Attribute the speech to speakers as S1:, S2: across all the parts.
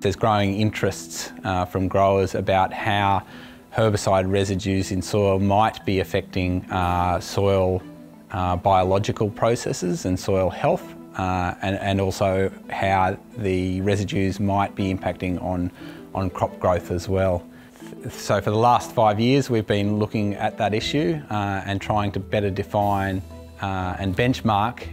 S1: There's growing interests uh, from growers about how herbicide residues in soil might be affecting uh, soil uh, biological processes and soil health uh, and, and, also how the residues might be impacting on, on crop growth as well. So for the last five years we've been looking at that issue uh, and trying to better define uh, and benchmark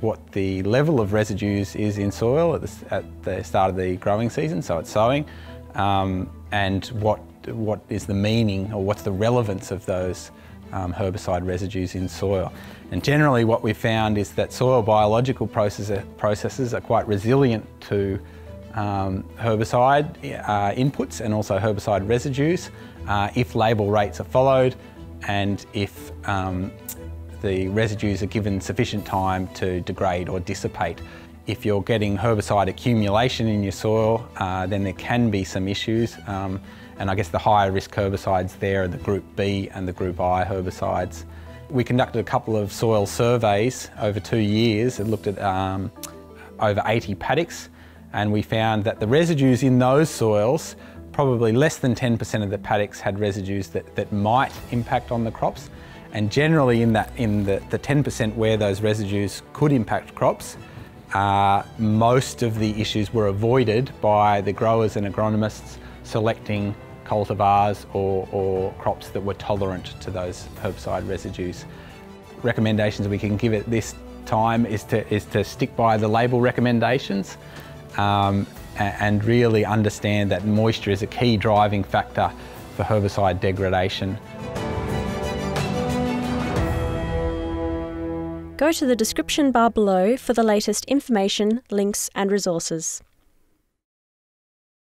S1: what the level of residues is in soil at the, at the start of the growing season, so it's sowing, um, and what, what is the meaning or what's the relevance of those um, herbicide residues in soil. And generally what we found is that soil biological process, processes are quite resilient to um, herbicide uh, inputs and also herbicide residues uh, if label rates are followed and if um, the residues are given sufficient time to degrade or dissipate. If you're getting herbicide accumulation in your soil, uh, then there can be some issues. Um, and I guess the higher risk herbicides there are the Group B and the Group I herbicides. We conducted a couple of soil surveys over two years and looked at um, over 80 paddocks and we found that the residues in those soils, probably less than 10% of the paddocks had residues that, that might impact on the crops. And generally in, that, in the 10% where those residues could impact crops, uh, most of the issues were avoided by the growers and agronomists selecting cultivars or, or, crops that were tolerant to those herbicide residues. Recommendations we can give at this time is to, is to stick by the label recommendations um, and really understand that moisture is a key driving factor for herbicide degradation.
S2: Go to the description bar below for the latest information, links and resources.